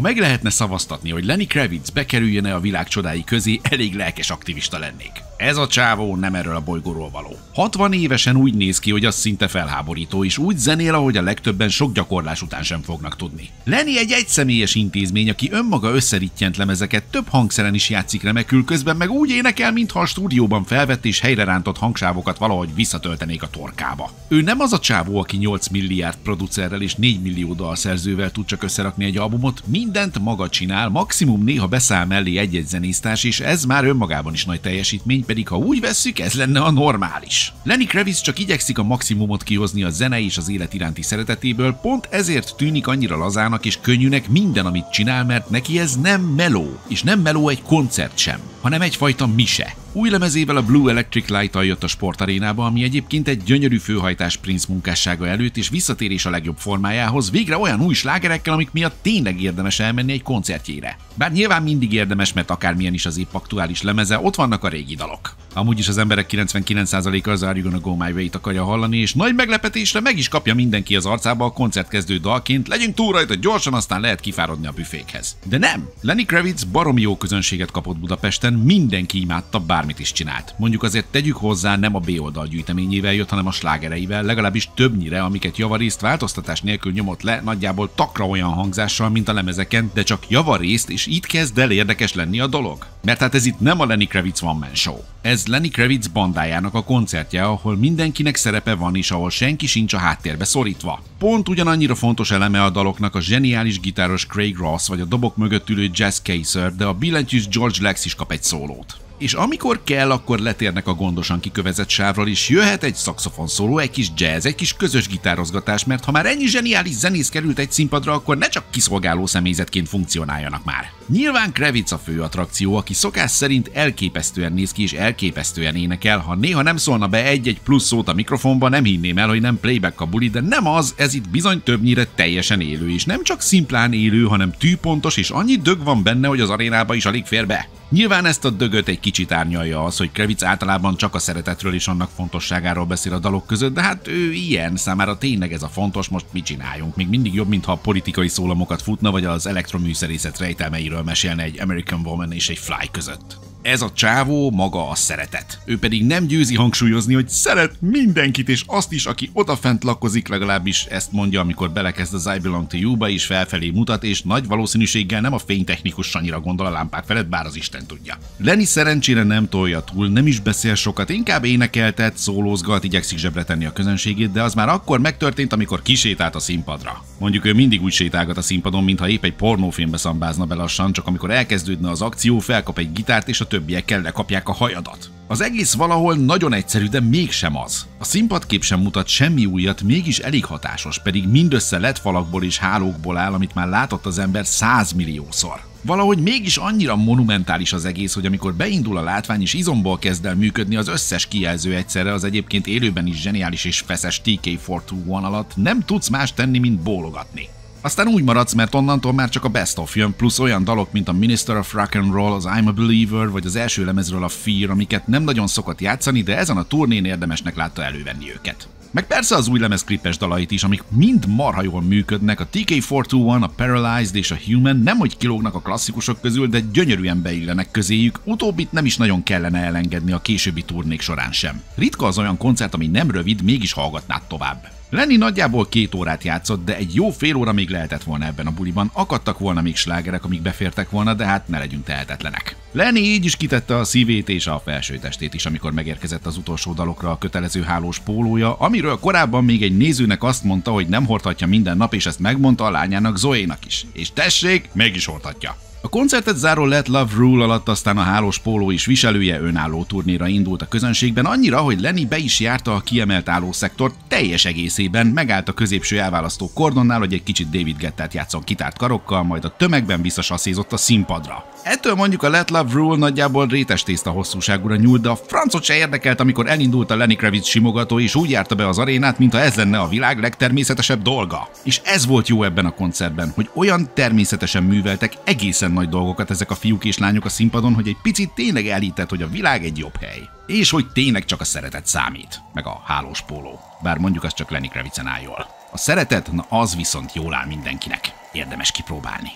Ha meg lehetne szavaztatni, hogy Lenny Kravitz bekerüljön-e a világ csodái közé, elég lelkes aktivista lennék. Ez a csávó nem erről a bolygóról való. 60 évesen úgy néz ki, hogy az szinte felháborító, és úgy zenél, ahogy a legtöbben sok gyakorlás után sem fognak tudni. Lenny egy egyszemélyes intézmény, aki önmaga összerittyent lemezeket, több hangszeren is játszik remekül, közben meg úgy énekel, mintha a stúdióban felvett és helyre rántott hangsávokat valahogy visszatöltenék a torkába. Ő nem az a csávó, aki 8 milliárd producerrel és 4 millió dalszerzővel tud csak összerakni egy albumot, mindent maga csinál, maximum néha beszáll mellé egy-egy zenésztárs, és ez már önmagában is nagy teljesítmény, pedig ha úgy vesszük, ez lenne a normális. Lenny Kravitz csak igyekszik a maximumot kihozni a zene és az élet iránti szeretetéből, pont ezért tűnik annyira lazának és könnyűnek minden, amit csinál, mert neki ez nem meló, és nem meló egy koncert sem, hanem egyfajta mise. Új lemezével a Blue Electric light jött a sportarénába, ami egyébként egy gyönyörű főhajtás Prince munkássága előtt és visszatérés a legjobb formájához, végre olyan új slágerekkel, amik miatt tényleg érdemes elmenni egy koncertjére. Bár nyilván mindig érdemes, mert akármilyen is az épp aktuális lemeze, ott vannak a régi dalok. Amúgy is az emberek 99%-a az Are You Gonna Go akarja hallani, és nagy meglepetésre meg is kapja mindenki az arcába a koncertkezdő dalként, legyünk túl rajta gyorsan, aztán lehet kifáradni a büfékhez. De nem! Lenny Kravitz baromi jó közönséget kapott Budapesten, mindenki imádta, bármit is csinált. Mondjuk azért tegyük hozzá, nem a B oldal gyűjteményével jött, hanem a slágereivel, legalábbis többnyire, amiket javarészt változtatás nélkül nyomott le, nagyjából takra olyan hangzással, mint a lemezeken, de csak javarészt, és itt kezd el érdekes lenni a dolog. Mert hát ez itt nem a Lenny Kravitz One Man Show. Ez Lenny Kravitz bandájának a koncertje, ahol mindenkinek szerepe van és ahol senki sincs a háttérbe szorítva. Pont ugyanannyira fontos eleme a daloknak a zseniális gitáros Craig Ross vagy a dobok mögött ülő Jazz Caser, de a billentyűs George Lex is kap egy szólót és amikor kell, akkor letérnek a gondosan kikövezett sávról, és jöhet egy szaxofon szóló, egy kis jazz, egy kis közös gitározgatás, mert ha már ennyi zseniális zenész került egy színpadra, akkor ne csak kiszolgáló személyzetként funkcionáljanak már. Nyilván Kravitz a fő attrakció, aki szokás szerint elképesztően néz ki és elképesztően énekel, ha néha nem szólna be egy-egy plusz szót a mikrofonba, nem hinném el, hogy nem playback a buli, de nem az, ez itt bizony többnyire teljesen élő, és nem csak szimplán élő, hanem tűpontos, és annyi dög van benne, hogy az arénába is alig fér be. Nyilván ezt a dögöt egy kicsit árnyalja az, hogy Kravitz általában csak a szeretetről és annak fontosságáról beszél a dalok között, de hát ő ilyen, számára tényleg ez a fontos, most mit csináljunk? Még mindig jobb, mintha a politikai szólamokat futna, vagy az elektroműszerészet rejtelmeiről mesélne egy American Woman és egy Fly között. Ez a csávó maga a szeretet. Ő pedig nem győzi hangsúlyozni, hogy szeret mindenkit, és azt is, aki odafent lakozik, legalábbis ezt mondja, amikor belekezd az I Belong to You-ba, és felfelé mutat, és nagy valószínűséggel nem a fénytechnikus Sanyira gondol a lámpák felett, bár az Isten tudja. Lenny szerencsére nem tolja túl, nem is beszél sokat, inkább énekeltet, szólózgat, igyekszik zsebre tenni a közönségét, de az már akkor megtörtént, amikor kisétált a színpadra. Mondjuk ő mindig úgy sétálgat a színpadon, mintha épp egy pornófilmbe szambázna be lassan, csak amikor elkezdődne az akció, felkap egy gitárt, és a többiekkel lekapják a hajadat. Az egész valahol nagyon egyszerű, de mégsem az. A színpadkép sem mutat semmi újat, mégis elég hatásos, pedig mindössze lett falakból és hálókból áll, amit már látott az ember százmilliószor. Valahogy mégis annyira monumentális az egész, hogy amikor beindul a látvány és izomból kezd el működni az összes kijelző egyszerre az egyébként élőben is zseniális és feszes TK421 alatt, nem tudsz más tenni, mint bólogatni. Aztán úgy maradsz, mert onnantól már csak a best of jön, plusz olyan dalok, mint a Minister of Rock and Roll, az I'm a Believer, vagy az első lemezről a Fear, amiket nem nagyon szokott játszani, de ezen a turnén érdemesnek látta elővenni őket. Meg persze az új lemez klipes dalait is, amik mind marha jól működnek, a TK421, a Paralyzed és a Human nem hogy kilógnak a klasszikusok közül, de gyönyörűen beillenek közéjük, utóbbit nem is nagyon kellene elengedni a későbbi turnék során sem. Ritka az olyan koncert, ami nem rövid, mégis hallgatnád tovább. Lenny nagyjából két órát játszott, de egy jó fél óra még lehetett volna ebben a buliban, akadtak volna még slágerek, amik befértek volna, de hát ne legyünk tehetetlenek. Lenny így is kitette a szívét és a felsőtestét is, amikor megérkezett az utolsó dalokra a kötelező hálós pólója, amiről korábban még egy nézőnek azt mondta, hogy nem hordhatja minden nap, és ezt megmondta a lányának Zoénak is. És tessék, meg is hordhatja. A koncertet záró Let Love Rule alatt aztán a hálós póló is viselője önálló turnéra indult a közönségben, annyira, hogy Lenny be is járta a kiemelt állószektort teljes egészében, megállt a középső elválasztó kordonnál, hogy egy kicsit David Gettát játszon kitárt karokkal, majd a tömegben visszasaszézott a színpadra. Ettől mondjuk a Let Love Rule nagyjából rétes tészta hosszúságúra nyúlt, de a francot se érdekelt, amikor elindult a Lenny Kravitz simogató, és úgy járta be az arénát, mintha ez lenne a világ legtermészetesebb dolga. És ez volt jó ebben a koncertben, hogy olyan természetesen műveltek egészen nagy dolgokat ezek a fiúk és lányok a színpadon, hogy egy picit tényleg elített, hogy a világ egy jobb hely. És hogy tényleg csak a szeretet számít, meg a hálós póló. Bár mondjuk az csak Lenny Kravitzen áll jól. A szeretet, na az viszont jól áll mindenkinek. Érdemes kipróbálni.